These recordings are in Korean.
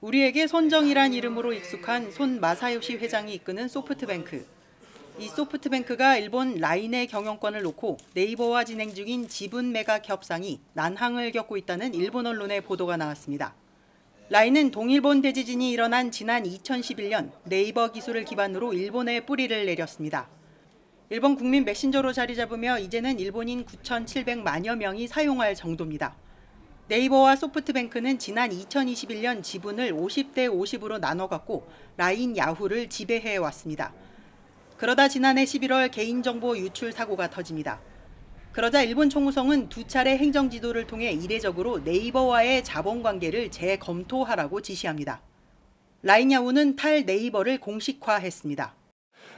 우리에게 손정이란 이름으로 익숙한 손 마사요시 회장이 이끄는 소프트뱅크. 이 소프트뱅크가 일본 라인의 경영권을 놓고 네이버와 진행 중인 지분 매각 협상이 난항을 겪고 있다는 일본 언론의 보도가 나왔습니다. 라인은 동일본 대지진이 일어난 지난 2011년 네이버 기술을 기반으로 일본에 뿌리를 내렸습니다. 일본 국민 메신저로 자리 잡으며 이제는 일본인 9,700만여 명이 사용할 정도입니다. 네이버와 소프트뱅크는 지난 2021년 지분을 50대 50으로 나눠 갖고 라인 야후를 지배해 왔습니다. 그러다 지난해 11월 개인정보 유출 사고가 터집니다. 그러자 일본 총무성은 두 차례 행정 지도를 통해 이례적으로 네이버와의 자본 관계를 재검토하라고 지시합니다. 라인 야후는 탈 네이버를 공식화했습니다.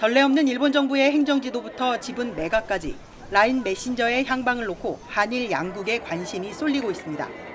전례 없는 일본 정부의 행정지도부터 지분 매각까지 라인 메신저의 향방을 놓고 한일 양국의 관심이 쏠리고 있습니다.